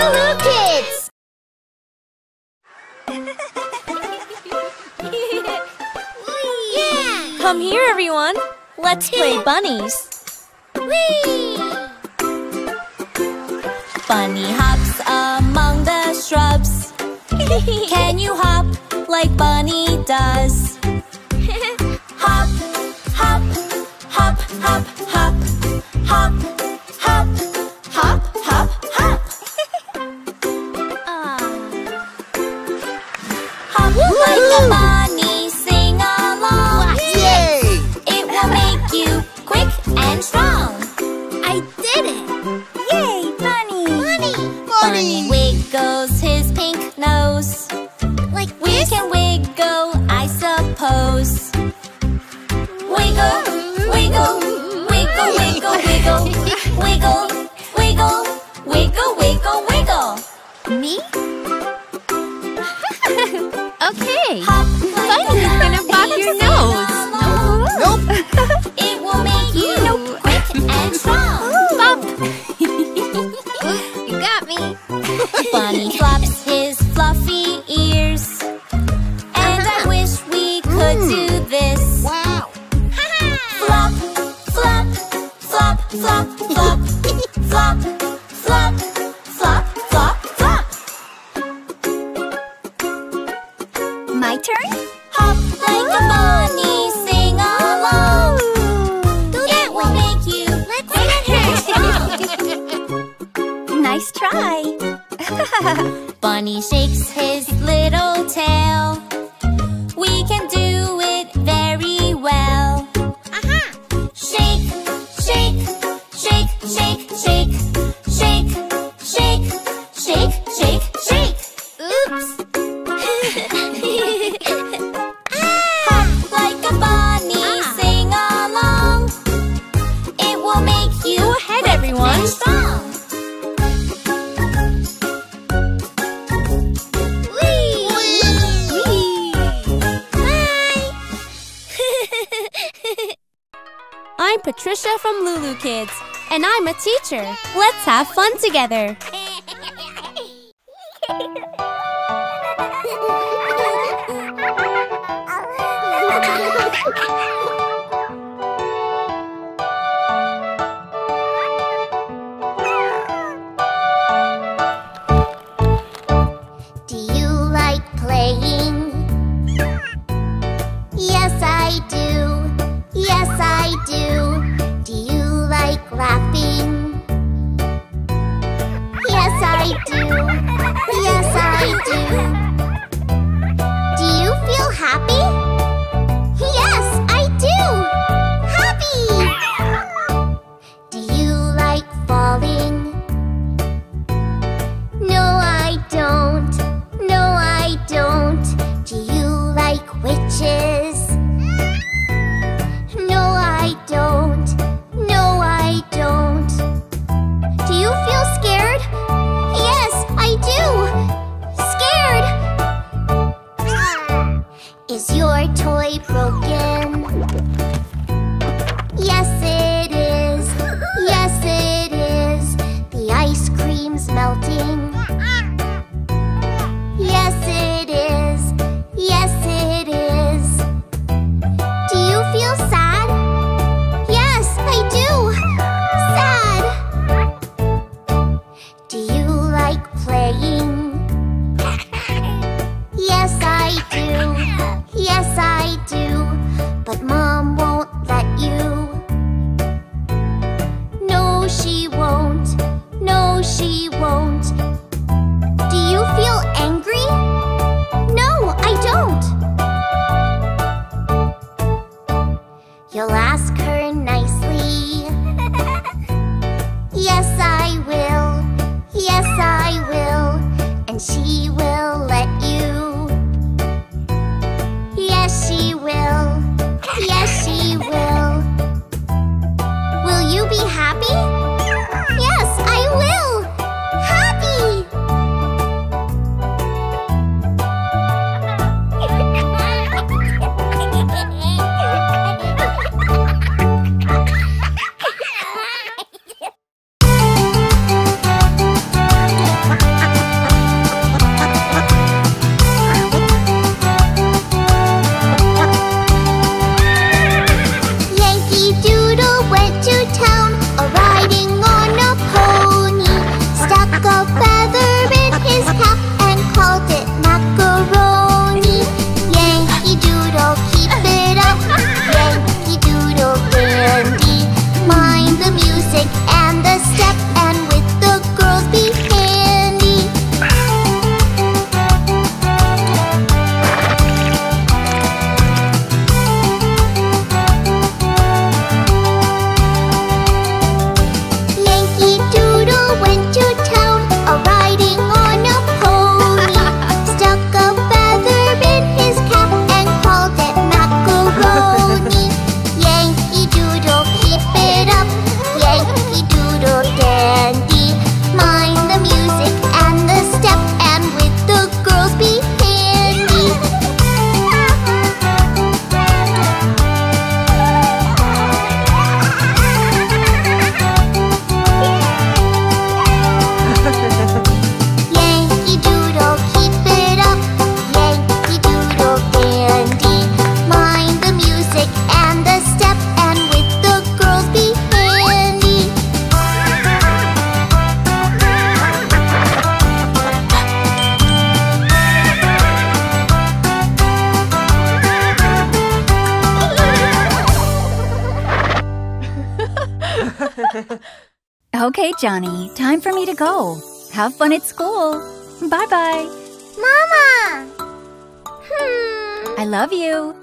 Kids! yeah. Come here, everyone. Let's play bunnies. Whee! Bunny hops among the shrubs. Can you hop like Bunny does? wiggle, wiggle, wiggle, wiggle. Me? Hey! together. Johnny. Time for me to go. Have fun at school. Bye-bye. Mama! Hmm. I love you.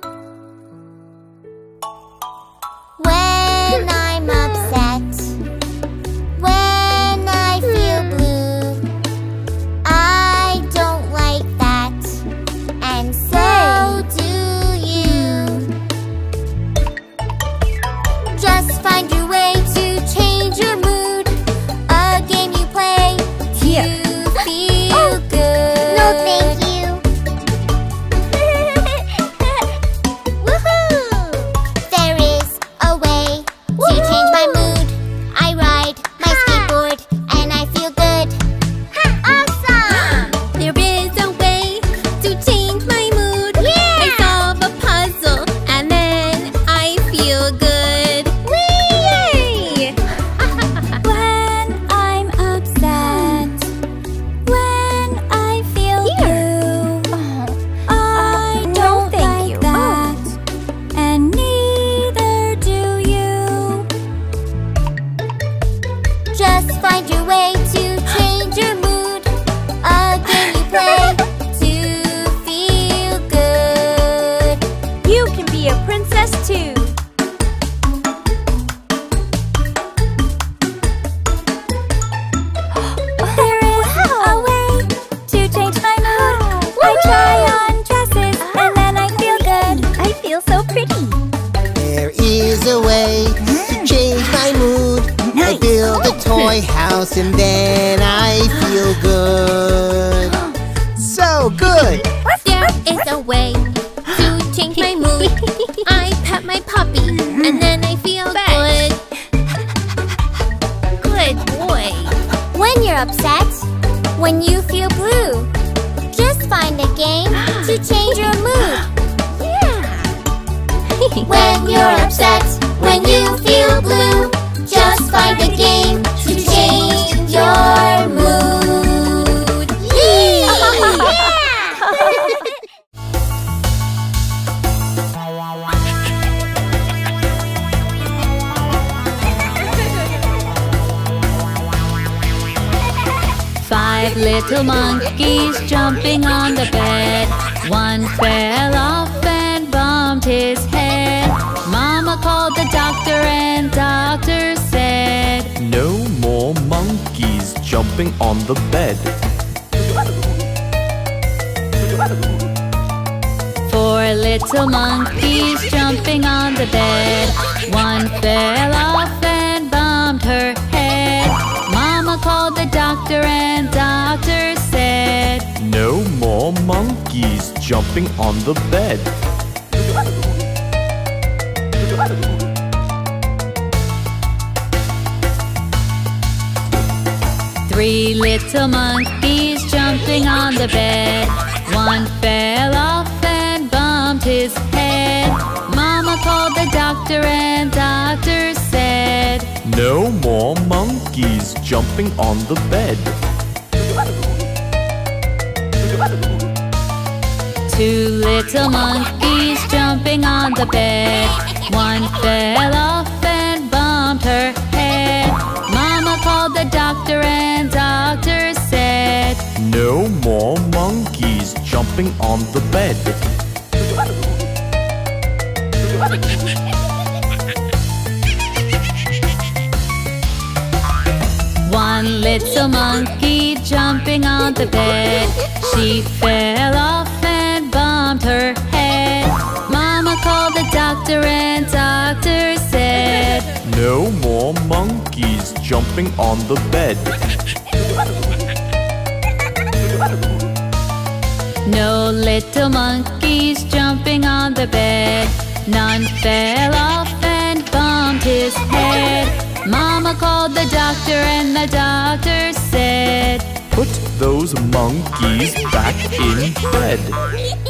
jumping on the bed. One little monkey jumping on the bed. She fell off and bumped her head. Mama called the doctor and doctor said, No more monkeys jumping on the bed. No little monkeys jumping on the bed. None fell off and bumped his head. Mama called the doctor and the doctor said, Put those monkeys back in bed.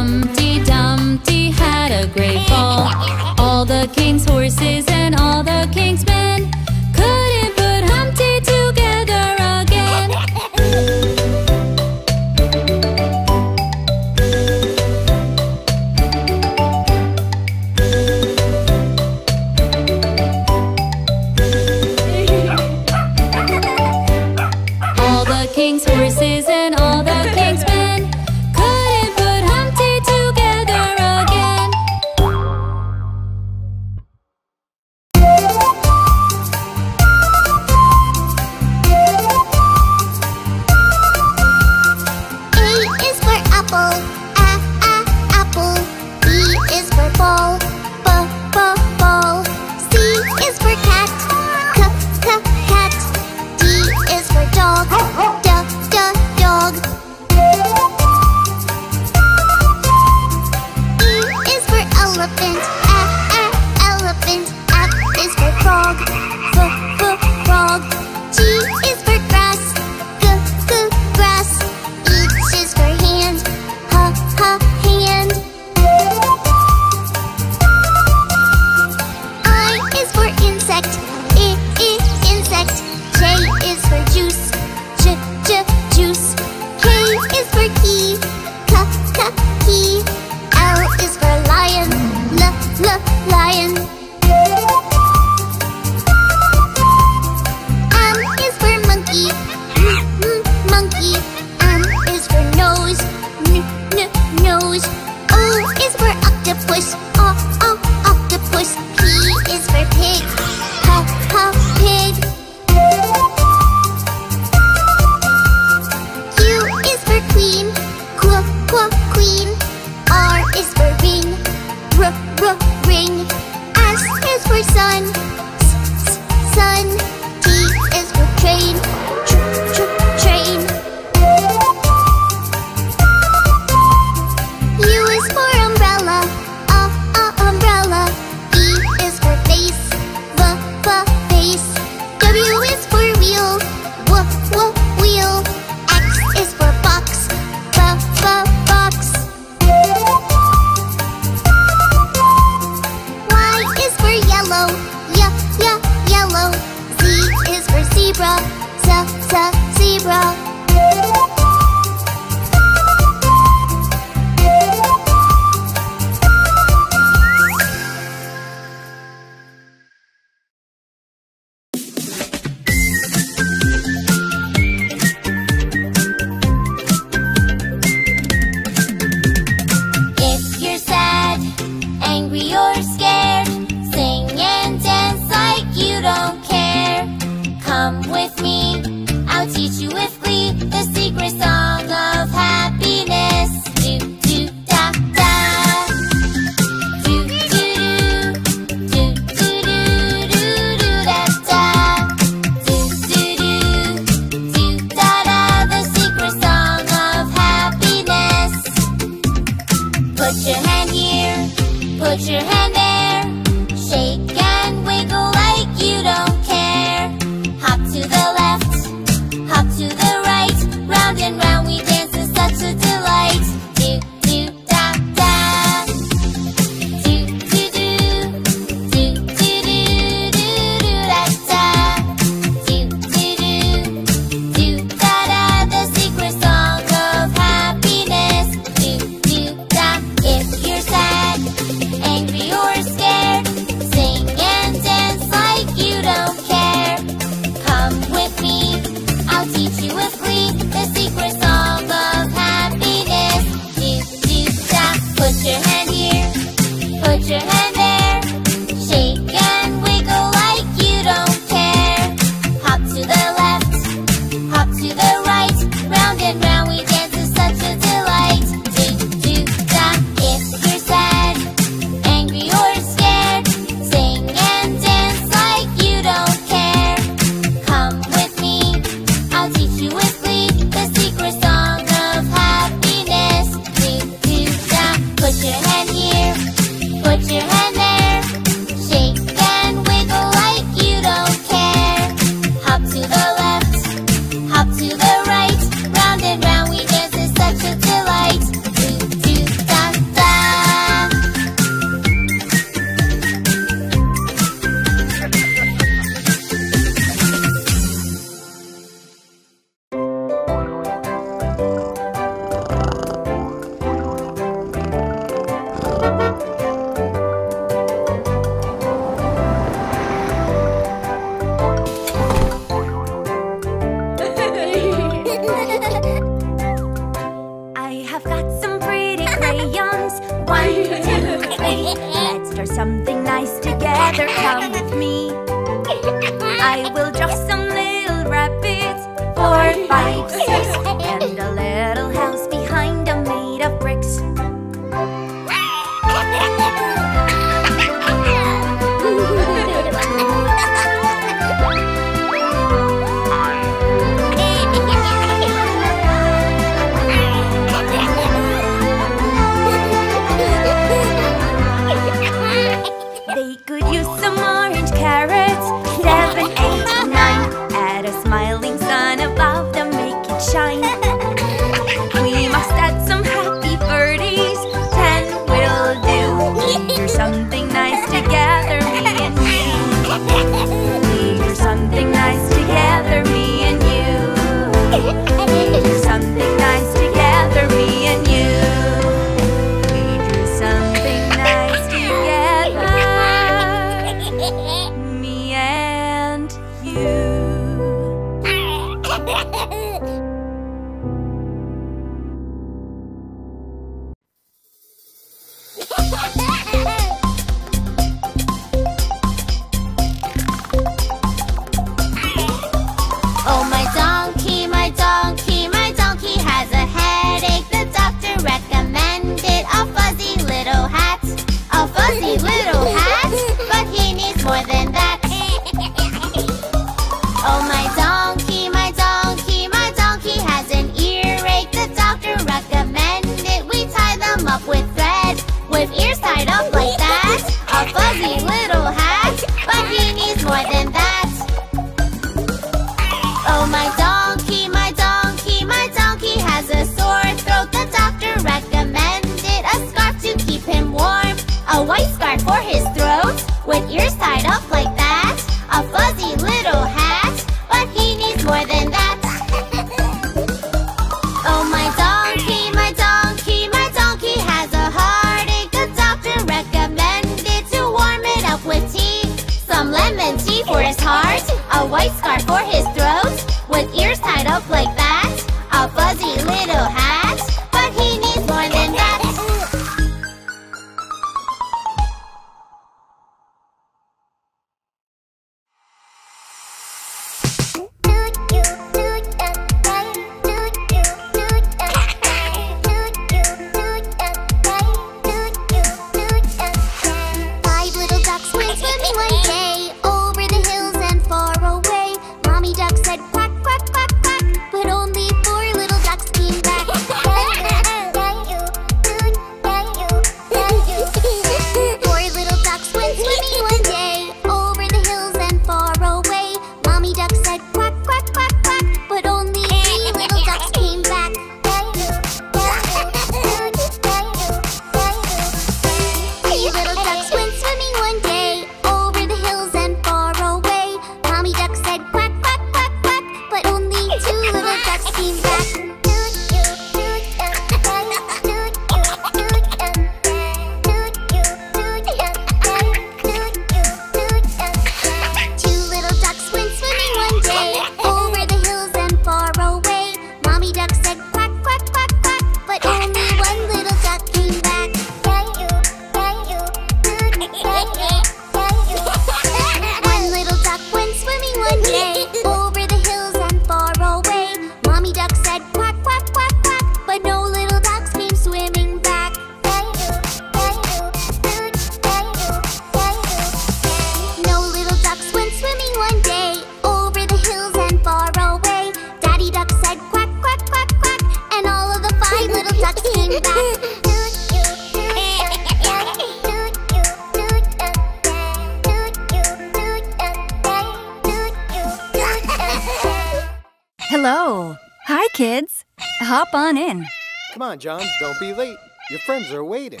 Don't be late. Your friends are waiting.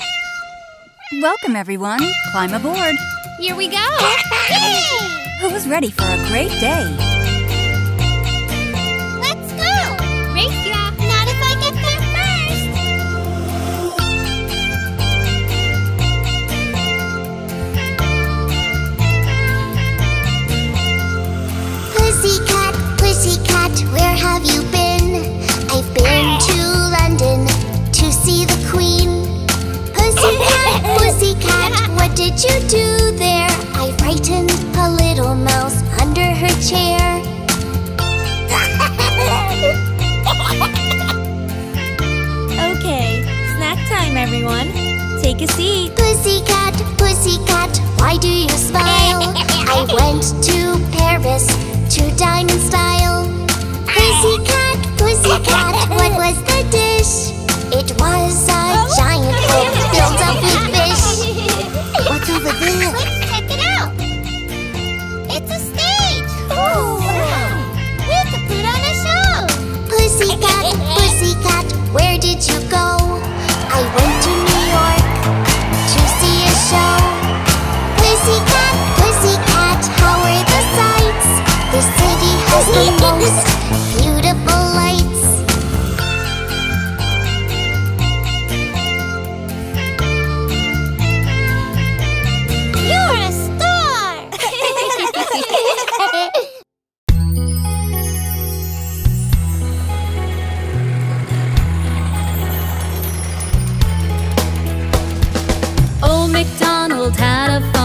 Welcome, everyone. Climb aboard. Here we go. Who's ready for a great day? you do there? I frightened a little mouse under her chair. okay, snack time, everyone. Take a seat. Pussycat, pussycat, why do you smile? I went to traveled, had a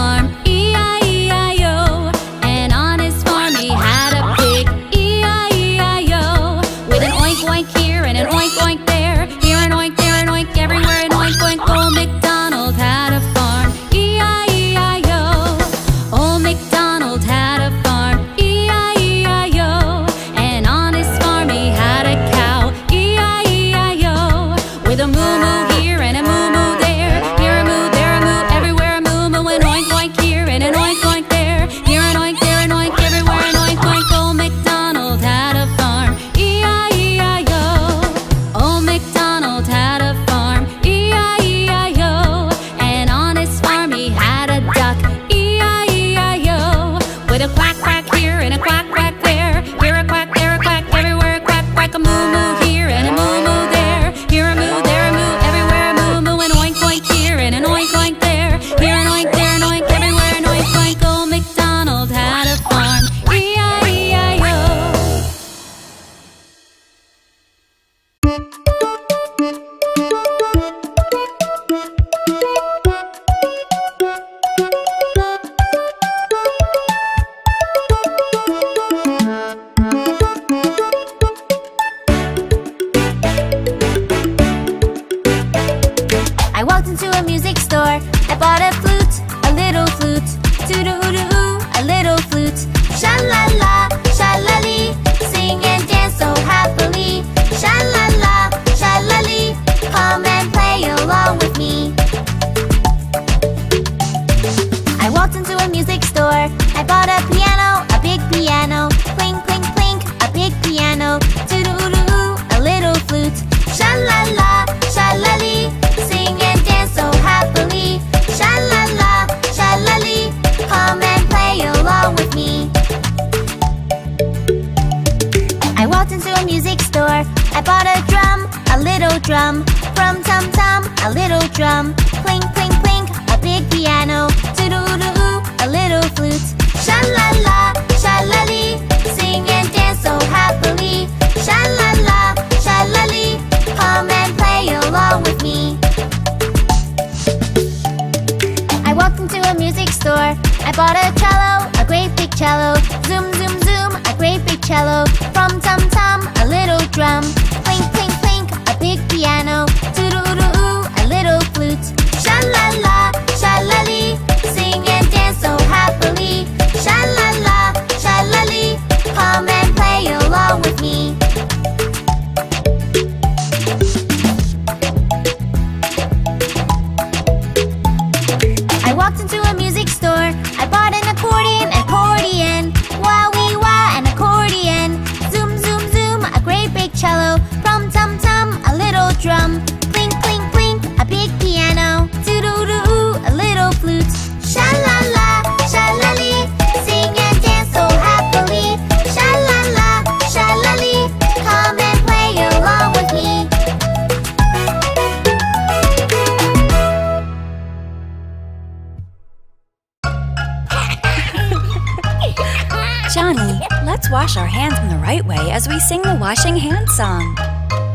Let's wash our hands in the right way as we sing the washing hands song.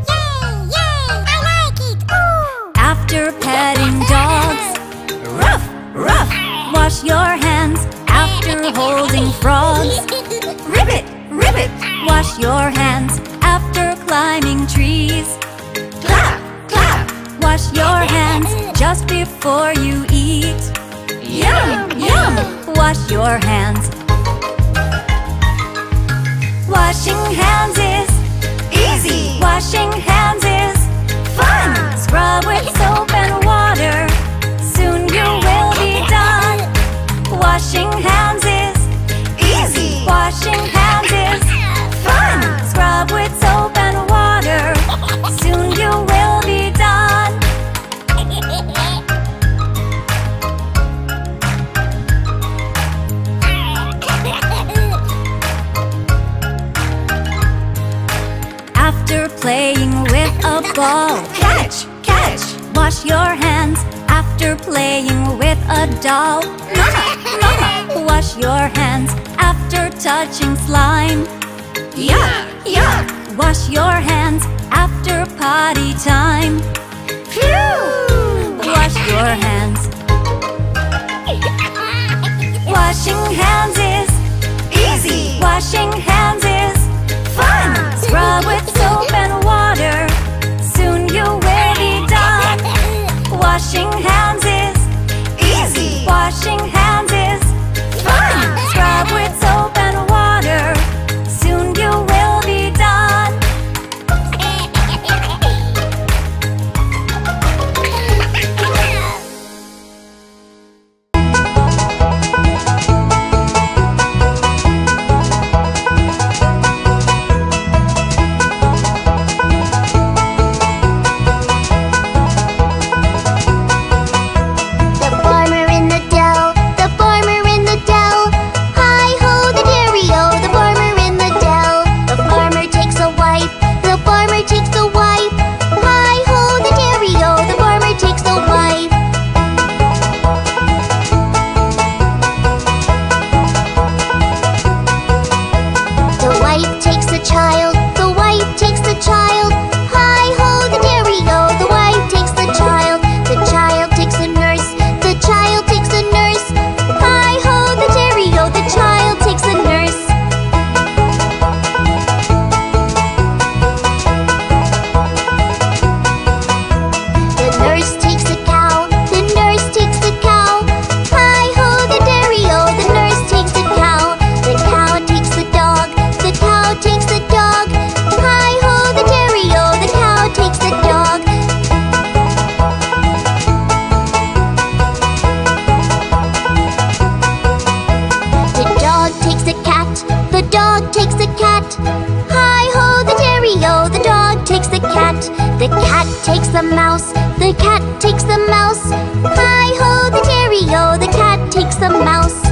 Yay, yay, I like it, ooh! After petting dogs, rough, rough, wash your hands after holding frogs. Ribbit, ribbit, wash your hands after climbing trees. Clap, clap, wash your hands just before you eat. Yum, yum, wash your hands Washing hands is easy. Washing hands is fun. Scrub with soap and water. ball. Catch! Catch! Wash your hands after playing with a doll. Mama! Mama! Wash your hands after touching slime. Yuck! Yuck! Wash your hands after potty time. Phew! Wash your hands. Washing hands is easy. Washing hands is mouse, the cat takes the mouse. Hi ho, the terry o, the cat takes the mouse.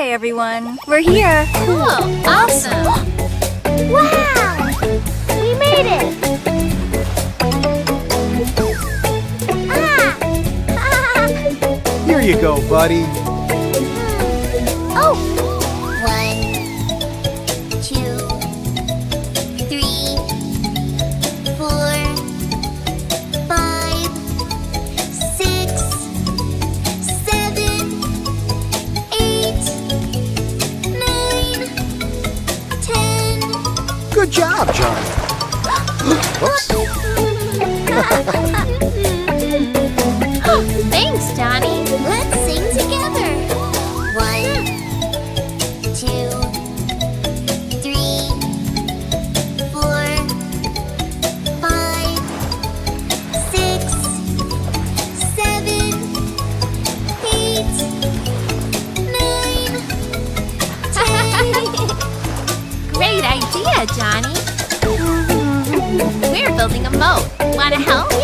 Okay, everyone. We're here. Cool. Awesome. wow! We made it! Ah! here you go, buddy. Hmm. Oh! Good job, John. Whoops. Thanks, Let's sing together. One, two, three, four, five, six, seven, eight, nine, ten. Great idea, John building a moat. Wanna help?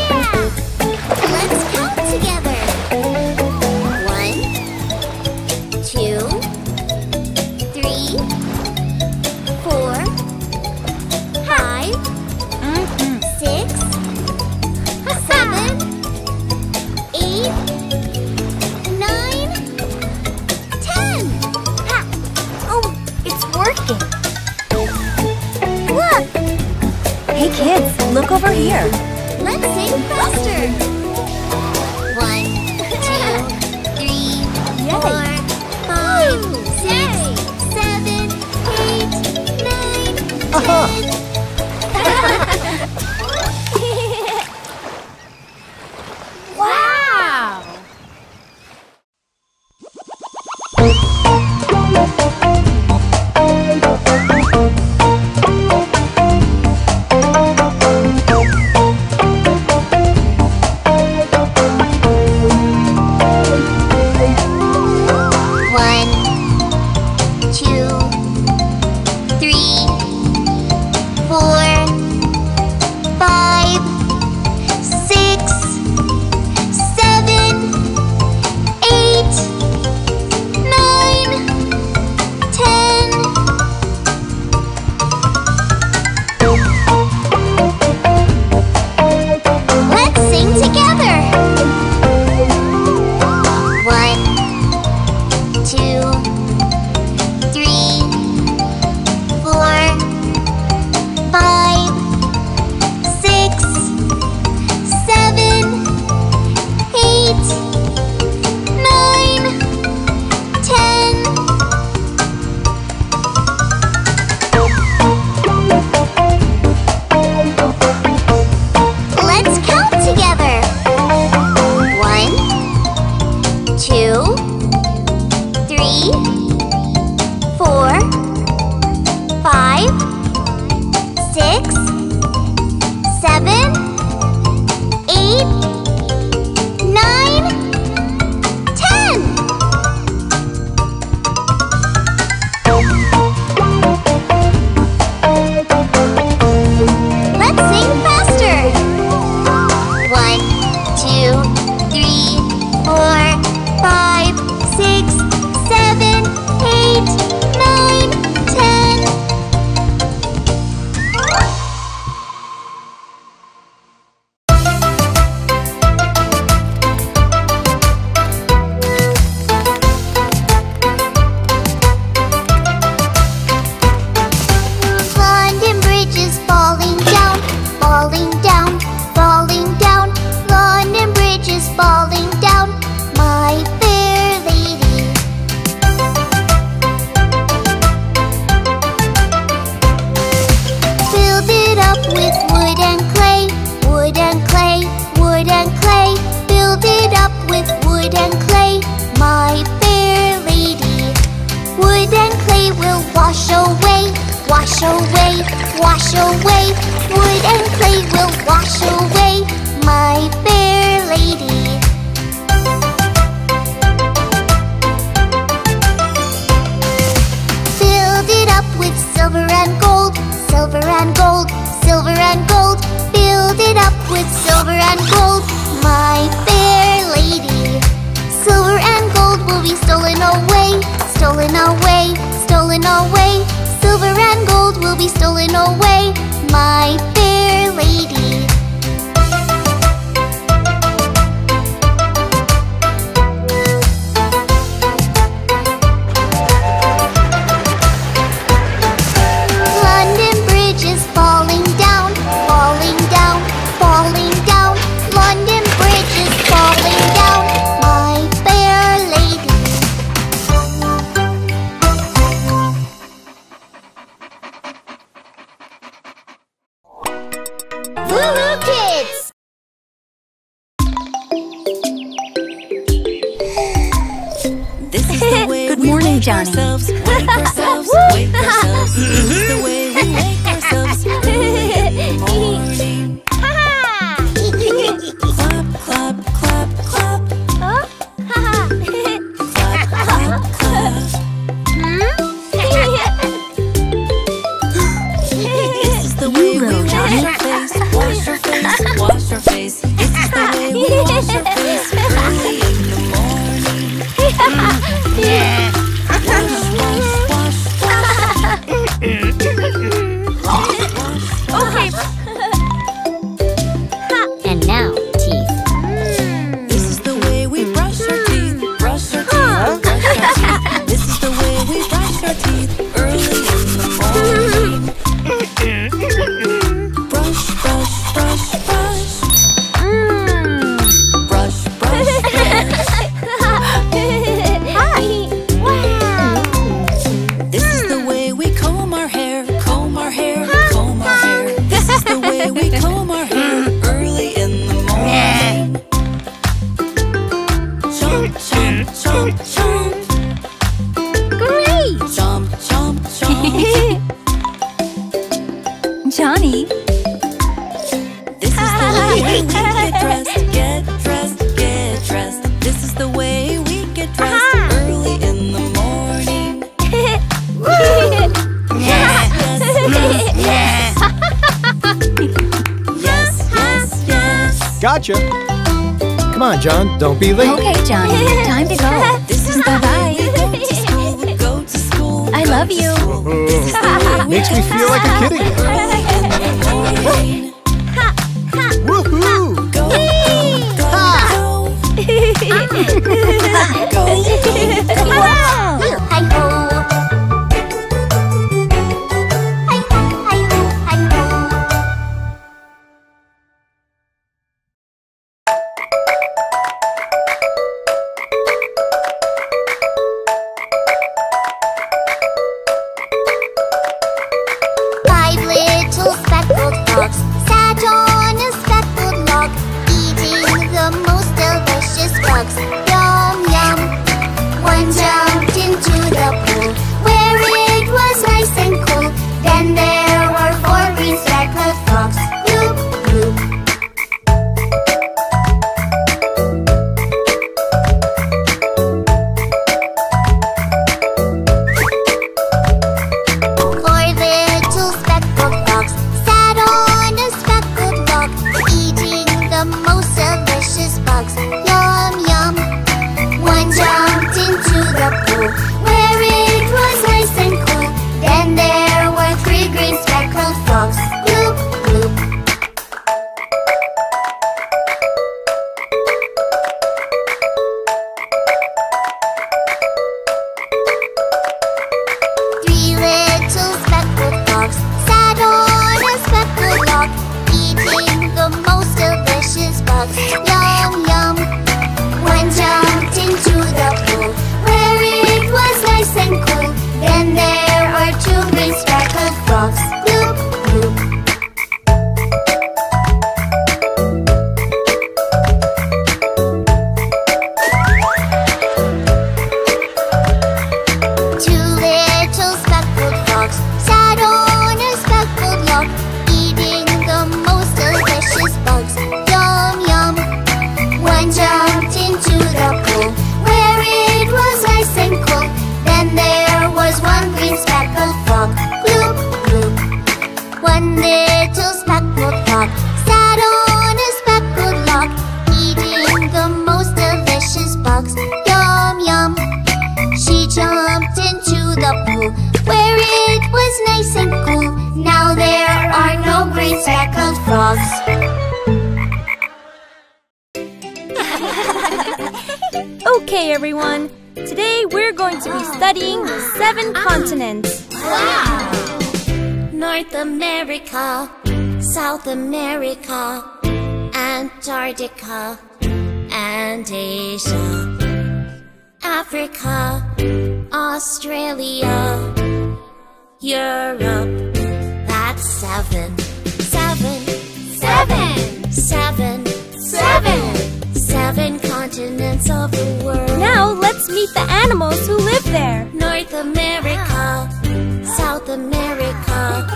six, John. Don't be late. Okay, John. Time to go. This is bye-bye. Go to school. I love you. Makes me feel like a kid again. Woohoo! Go, go, go. go, go, go. Seven continents. North America, South America, Antarctica, and Asia. Africa, Australia, Europe. That's seven. Seven. Seven. Seven. Seven. Seven continents of the world. Now let's meet the animals who live there. North America, South America,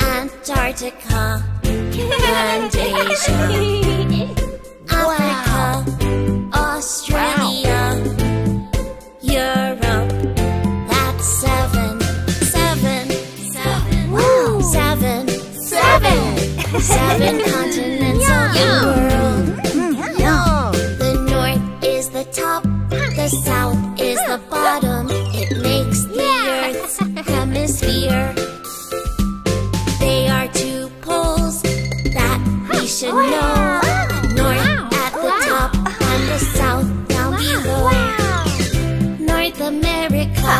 Antarctica, and Asia. Africa, Australia, Europe. That's seven. Seven. Seven. Seven. Seven. Seven continents of the world. The south is the bottom. It makes the Earth's hemisphere. They are two poles that we should know. North at the top and the south down below. North America,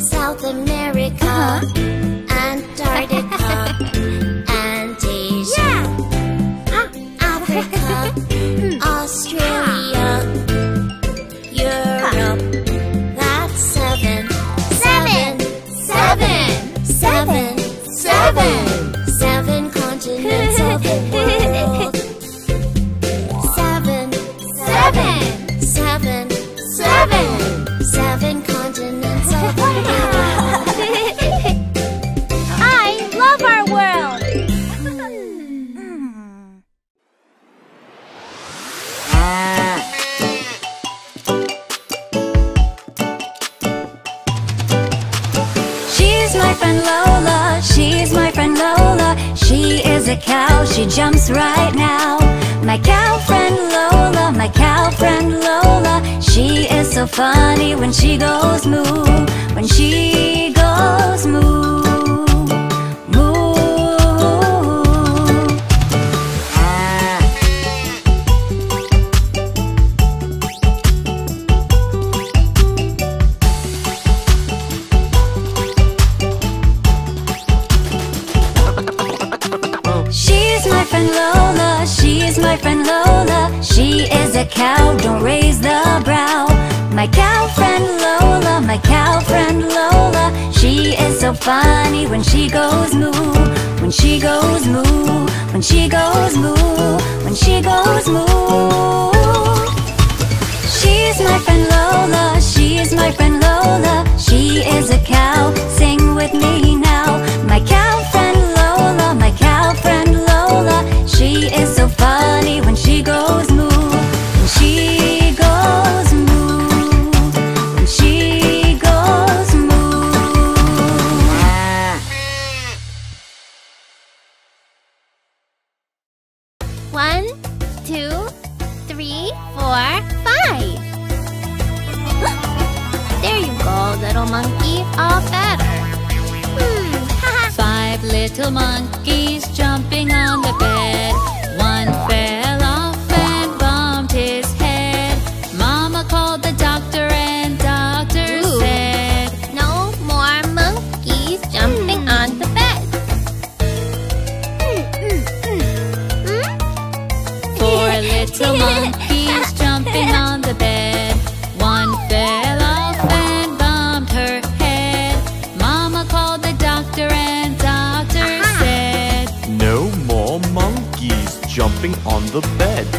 South America, uh-huh. Antarctica, she's my friend Lola. She is a cow, she jumps right now. My cow friend Lola, my cow friend Lola. She is so funny when she goes moo, when she goes moo. Lola, she's my friend Lola. She is a cow, don't raise the brow. My cow friend Lola, my cow friend Lola. She is so funny when she goes moo, when she goes moo, when she goes moo, when she goes moo. She's my friend Lola, she's my friend Lola. She is a cow, sing with me now. My cow little monkey. All better. Hmm, five little monkeys jumping on the bed. Jumping on the bed.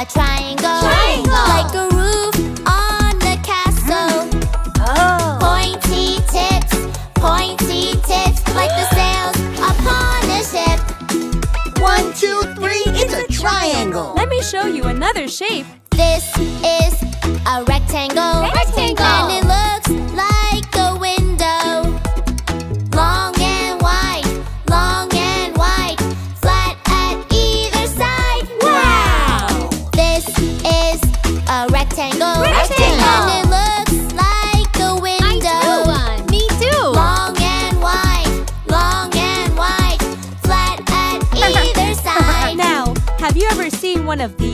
a triangle. Like a roof on the castle. Oh. Pointy tips, pointy tips. Like the sails upon ship. One, two, three, it's a triangle. Let me show you another shape. This is a rectangle. Rectangle.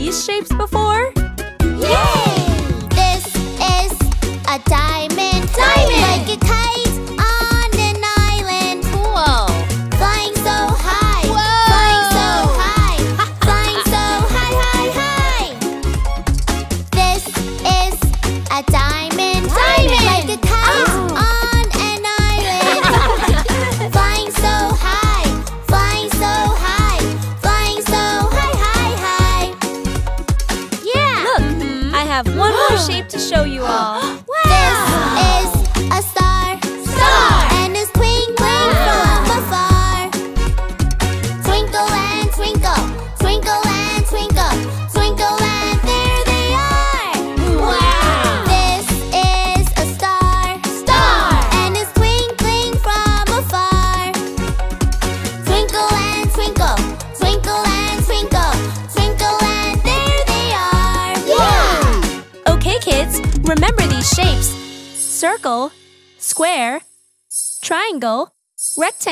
These shapes before?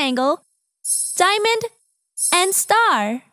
Rectangle, diamond, and star.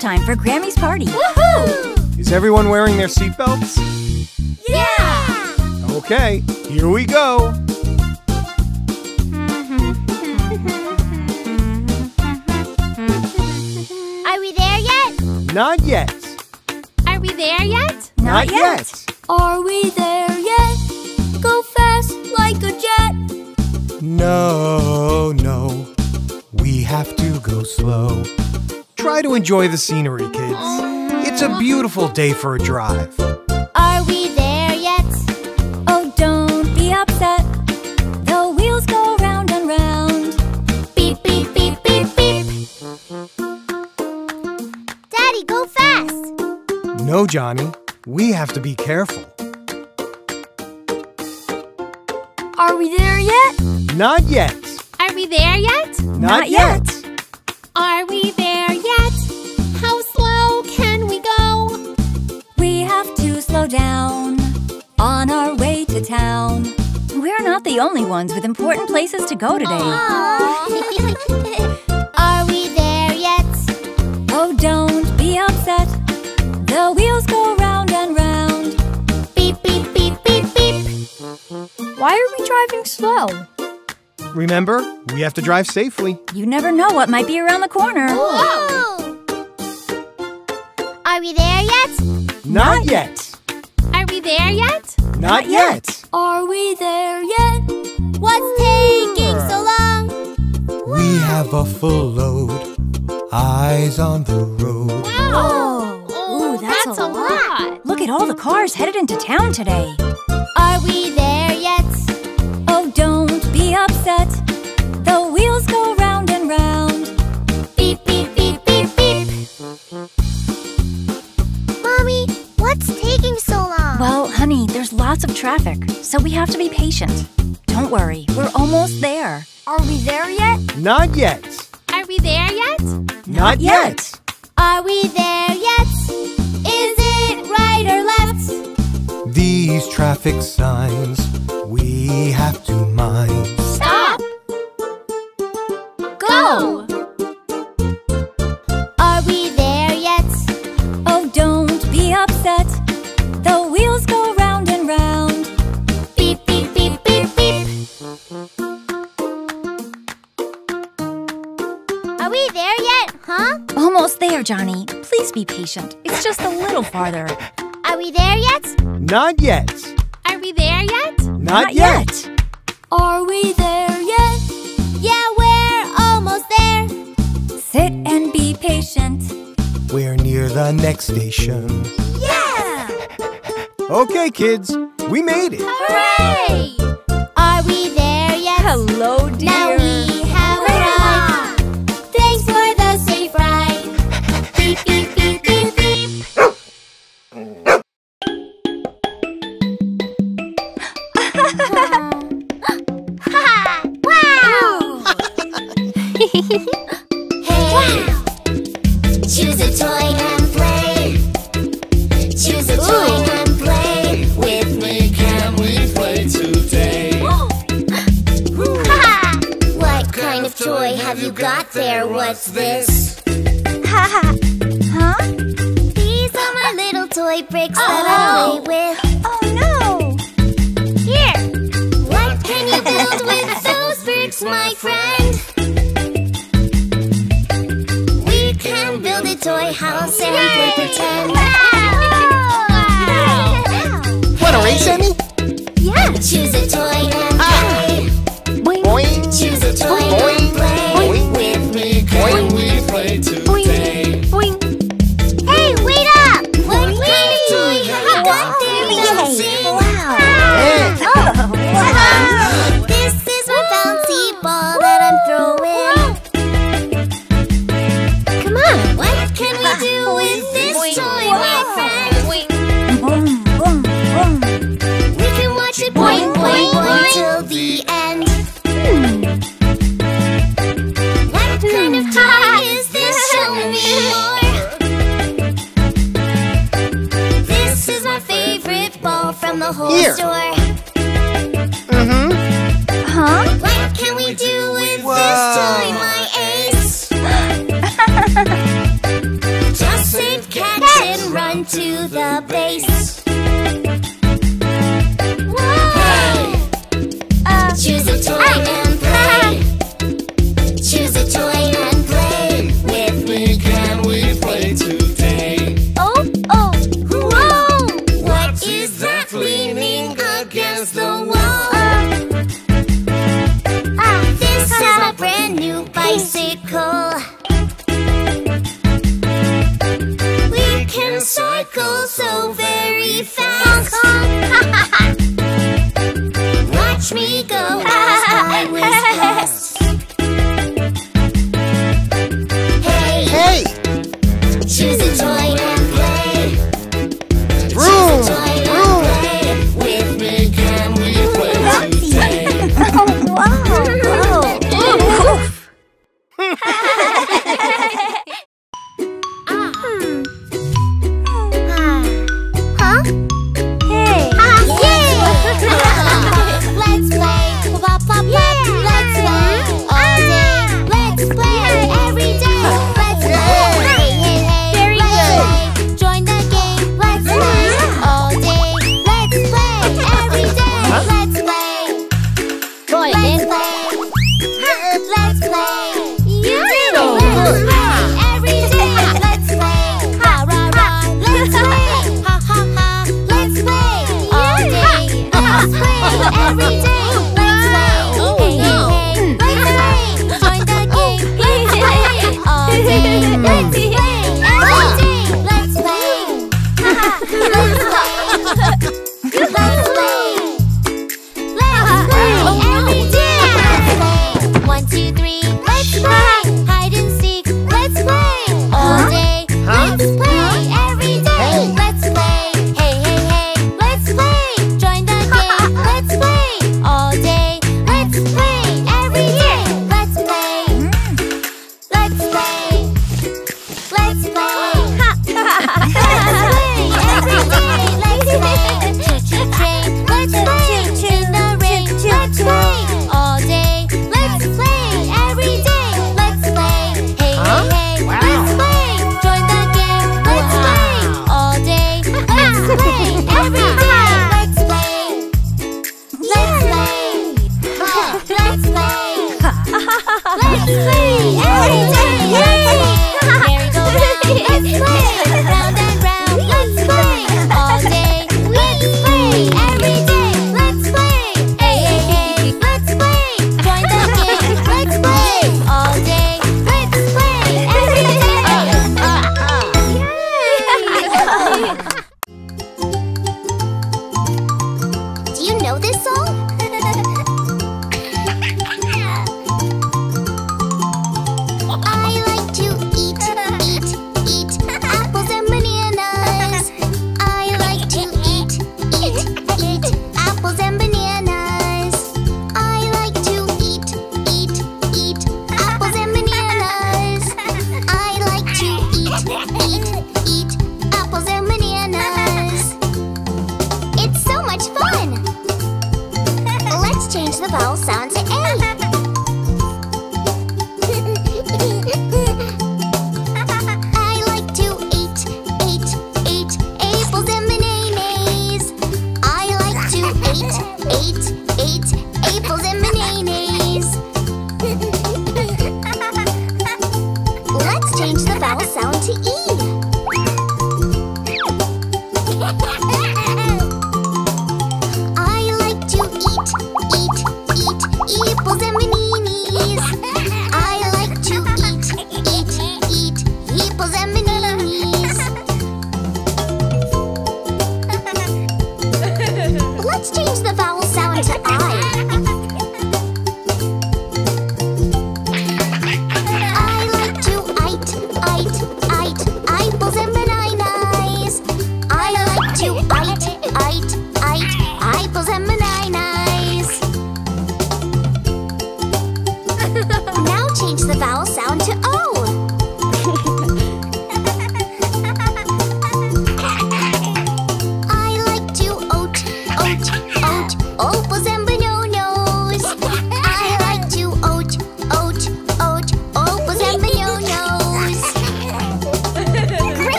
Time for Grammy's party. Woohoo! Is everyone wearing their seatbelts? Yeah! Okay, here we go. Enjoy the scenery, kids. It's a beautiful day for a drive. Are we there yet? Oh, don't be upset. The wheels go round and round. Beep, beep, beep, beep, beep. Daddy, go fast. No, Johnny. We have to be careful. Are we there yet? Not yet. Are we there yet? Not, yet. Are we to town. We're not the only ones with important places to go today. Are we there yet? Oh, don't be upset. The wheels go round and round. Beep, beep, beep, beep, beep. Why are we driving slow? Remember, we have to drive safely. You never know what might be around the corner. Whoa! Are we there yet? Not yet. Are we there yet? Not yet. Are we there yet? What's taking so long? We have a full load. Eyes on the road. Oh, Oh, Ooh, that's, a lot. Look at all the cars headed into town today. Are we there yet? Oh, don't be upset. The wheels go round and round. Beep, beep, beep, beep, beep. Mommy, what's taking so long? Well, honey, there's lots of traffic, so we have to be patient. Don't worry, we're almost there. Are we there yet? Not yet. Are we there yet? Not yet. Are we there yet? Is it right or left? These traffic signs we have to mind. Stop. Go. Are we there yet, huh? Almost there, Johnny. Please be patient. It's just a little farther. Are we there yet? Not yet. Are we there yet? Not, yet. Are we there yet? Yeah, we're almost there. Sit and be patient. We're near the next station. Yeah! Okay, kids, we made it. Hooray! Are we there yet? Hello, dear. Now hey! Choose a toy and play. Choose a toy and play with me. Can we play today? what kind of toy have you got there? What's this? Haha. Huh? These are my little toy bricks that I oh. play with. Toy house and play pretend. Want to race, Emmy? Yeah! Choose a toy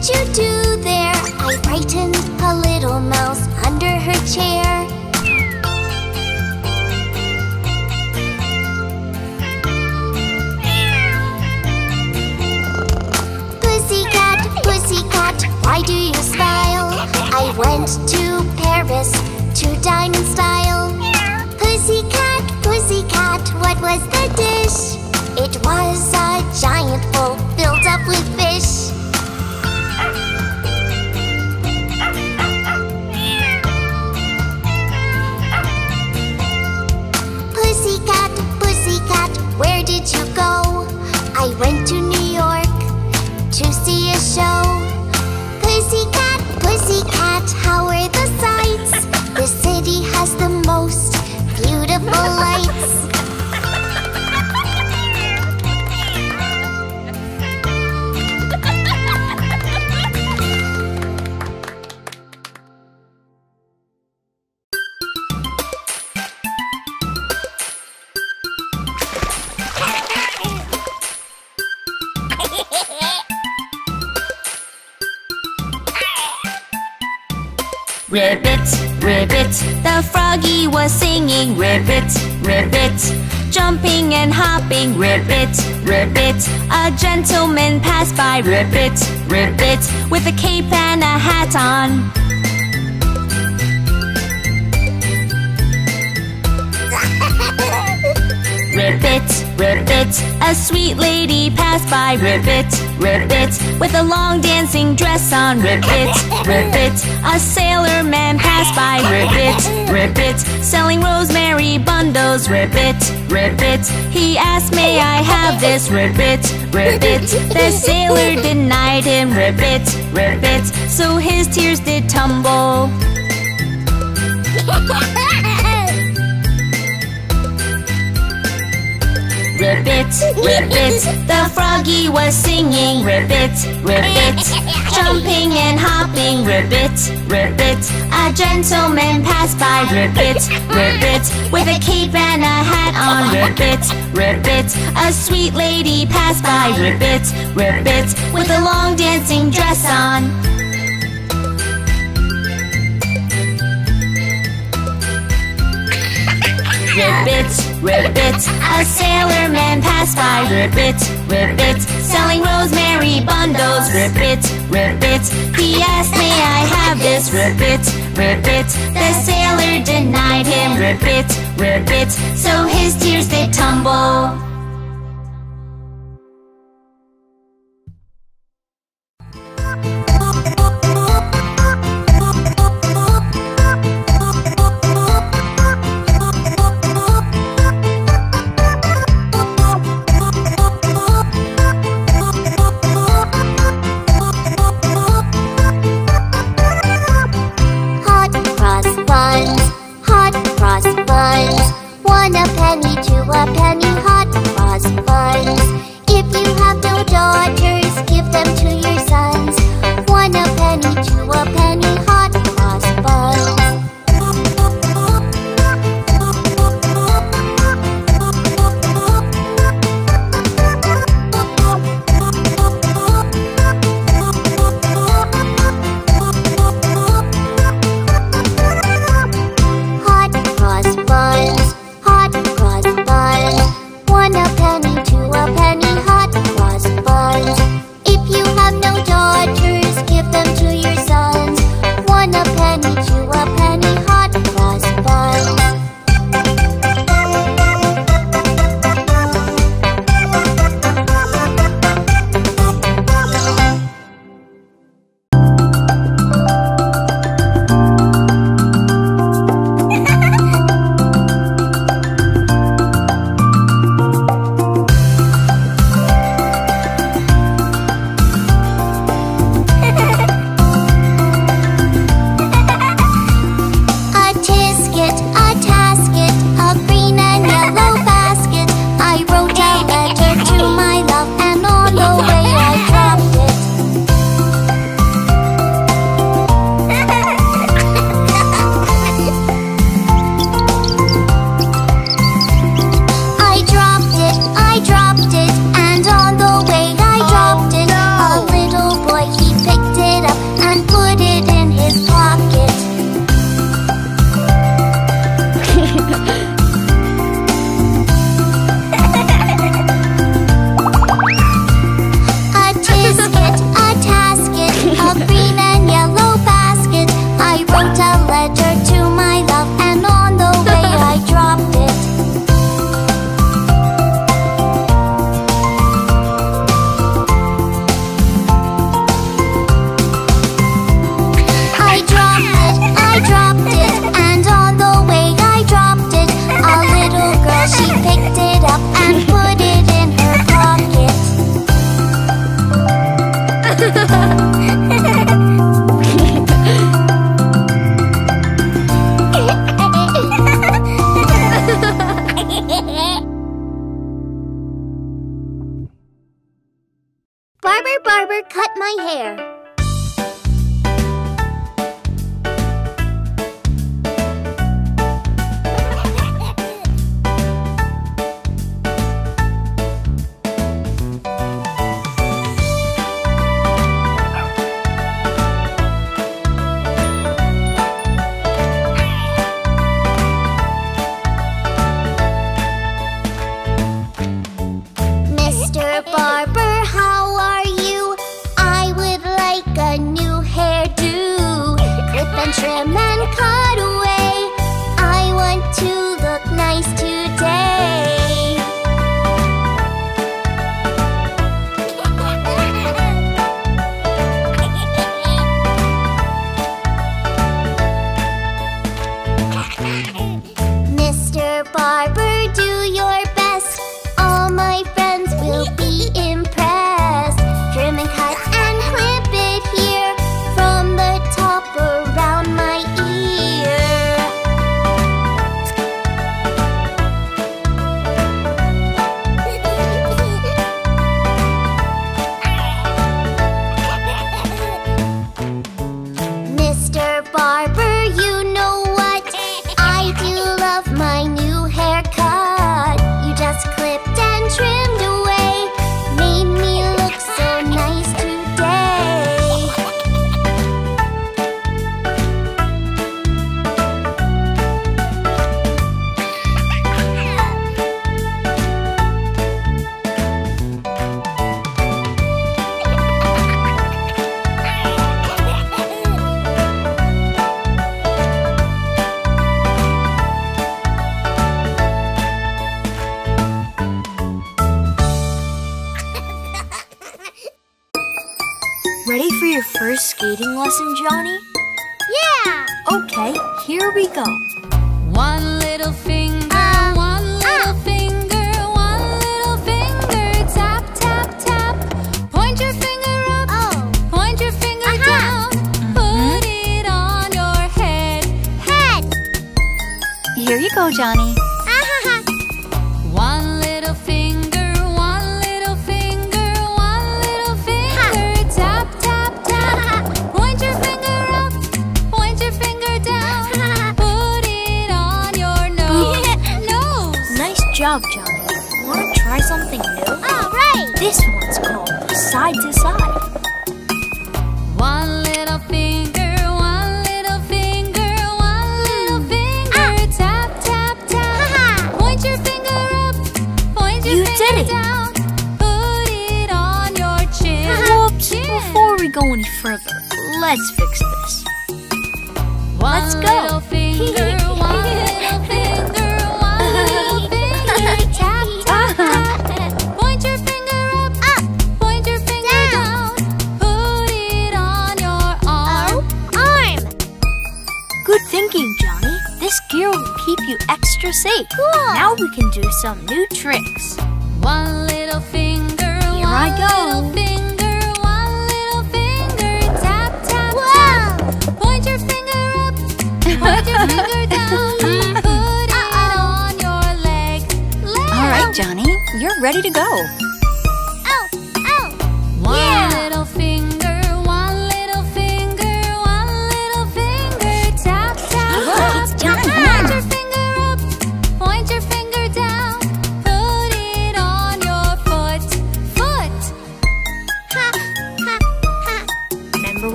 did you do there? I frightened a little mouse under her chair. Pussycat, pussycat, why do you smile? I went to Paris to dine in style. Pussycat, pussycat, what was the dish? It was did you go? I went to New York to see a show. Pussycat, pussycat, how are the sights? The city has the most beautiful lights. Ribbit, ribbit, the froggy was singing Ribbit, ribbit, jumping and hopping Ribbit, ribbit, a gentleman passed by Ribbit, ribbit, with a cape and a hat on. Ribbit, ribbit, a sweet lady passed by. Ribbit, ribbit, with a long dancing dress on. Ribbit, ribbit, a sailor man passed by. Ribbit, ribbit, selling rosemary bundles. Ribbit, ribbit, he asked may I have this? Ribbit, ribbit, the sailor denied him. Ribbit, ribbit, so his tears did tumble Ribbit, ribbit, the froggy was singing. Ribbit, ribbit, jumping and hopping. Ribbit, ribbit, a gentleman passed by. Ribbit, ribbit, with a cape and a hat on. Ribbit, ribbit, a sweet lady passed by. Ribbit, ribbit, with a long dancing dress on Ribbit, ribbit, a sailor man passed by. Ribbit, ribbit, selling rosemary bundles. Ribbit, ribbit, he asked may I have this? Ribbit, ribbit, the sailor denied him. Ribbit, ribbit, so his tears did tumble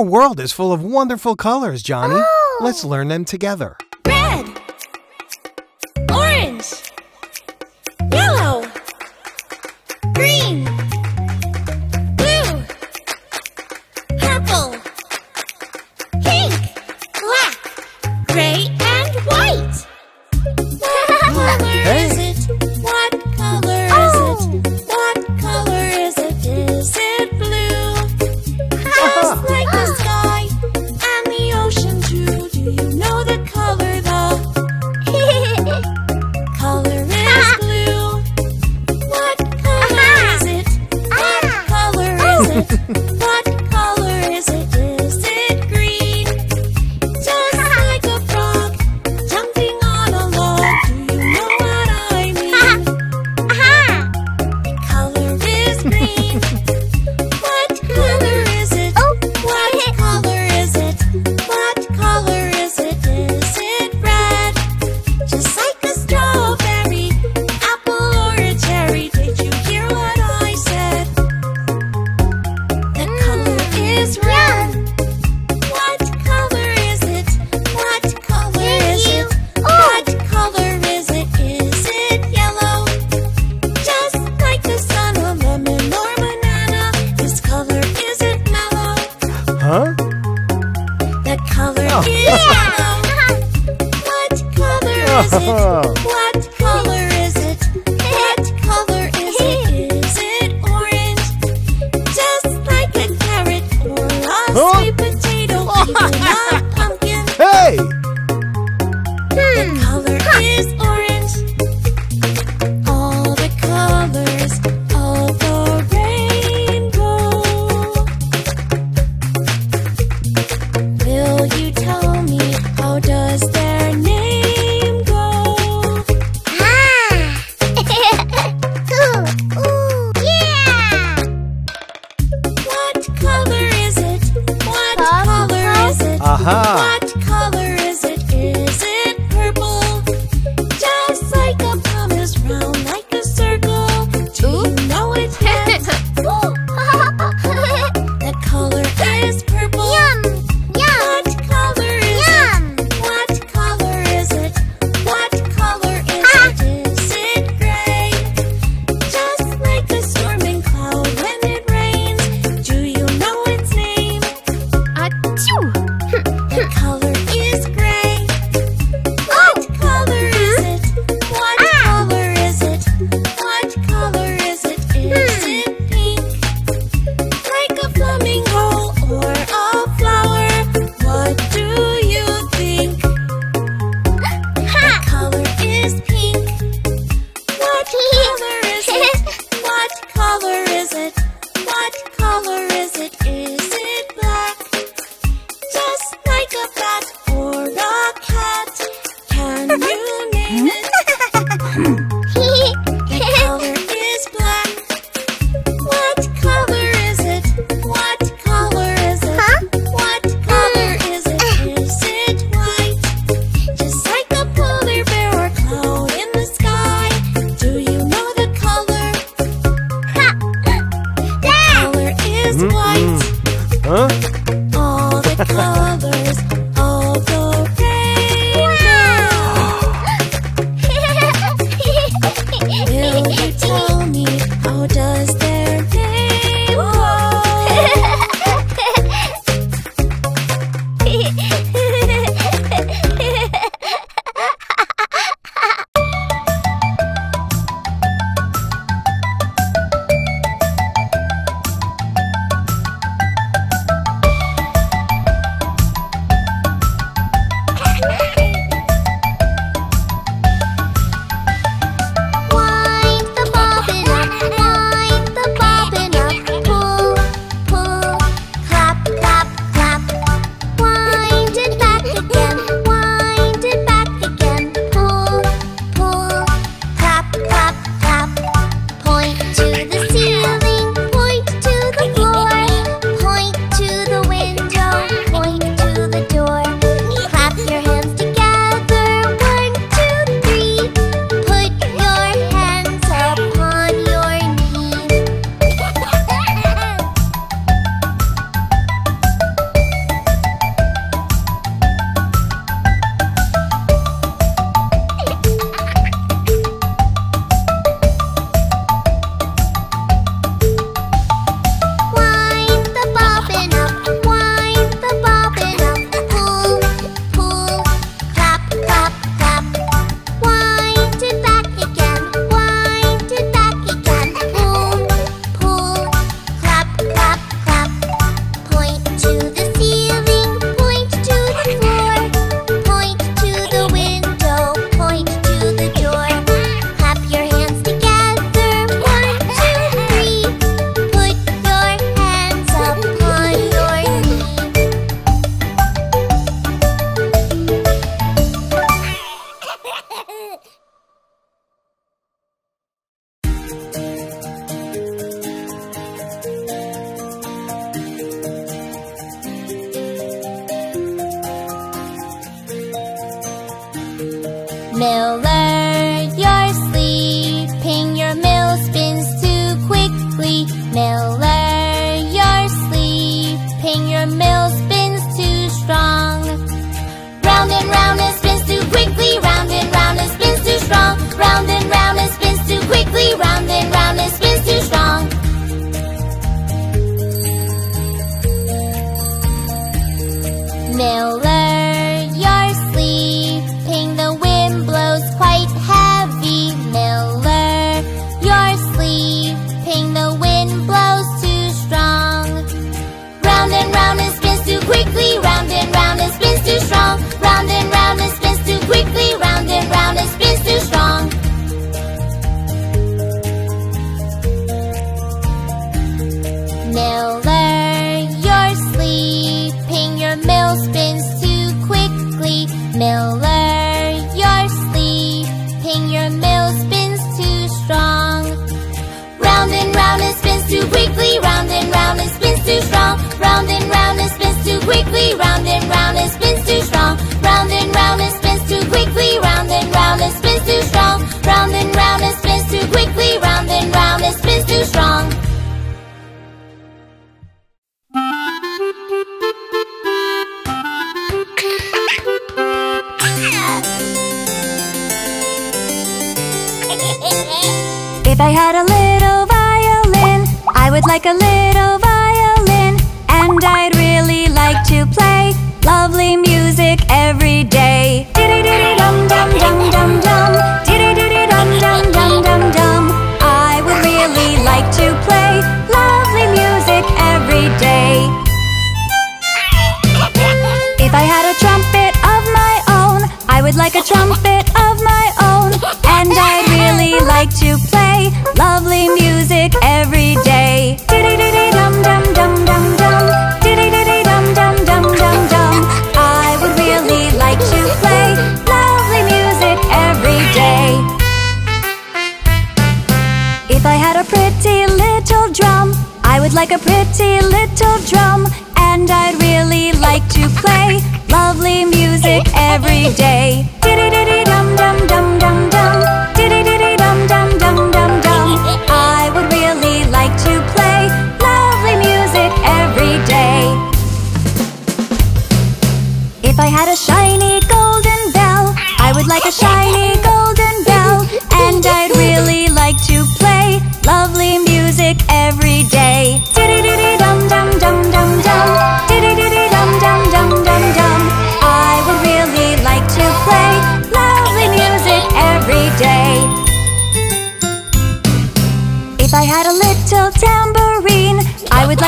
Our world is full of wonderful colors, Johnny. Oh. Let's learn them together. quickly round. like a little violin And I'd really like to play Lovely music every day. Diddy diddy dum dum dum dum dum Diddy diddy dum dum dum dum dum I would really like to play Lovely music every day. If I had a trumpet of my own I would like a trumpet like a pretty little drum And I'd really like to play lovely music every day.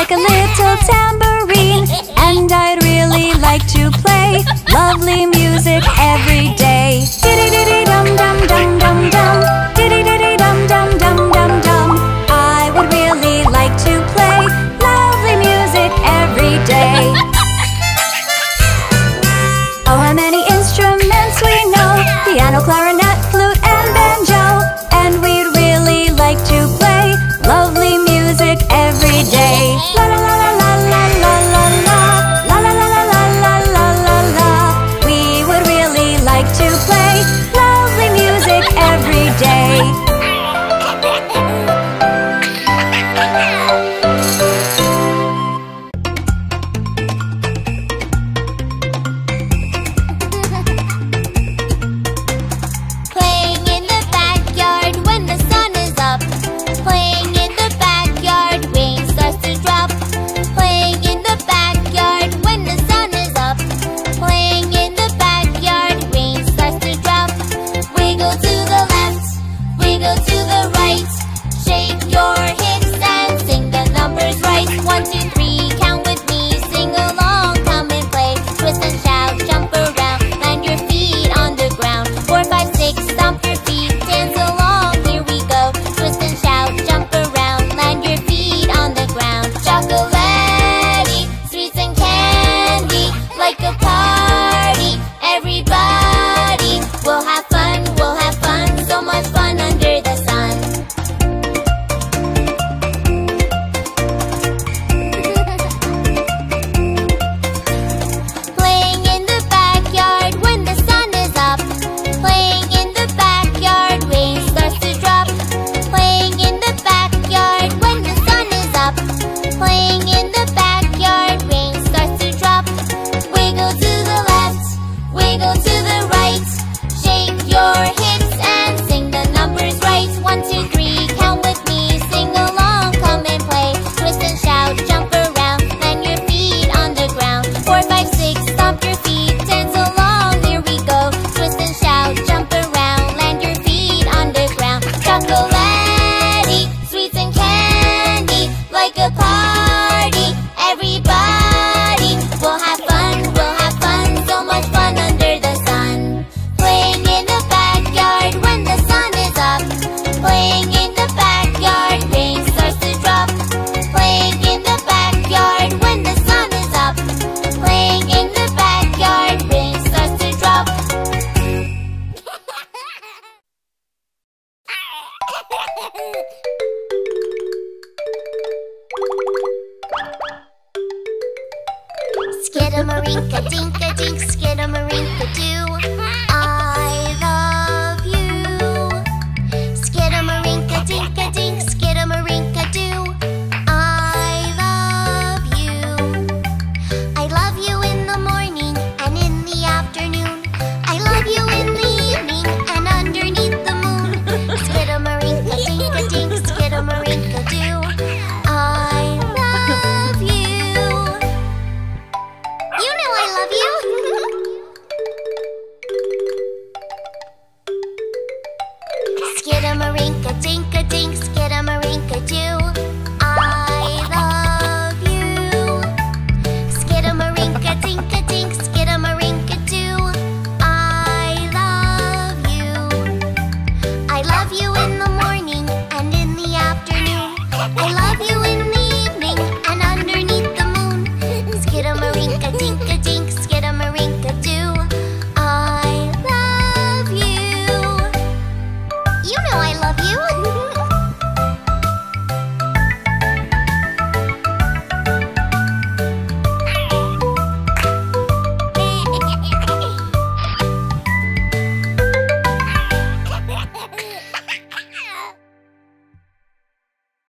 like a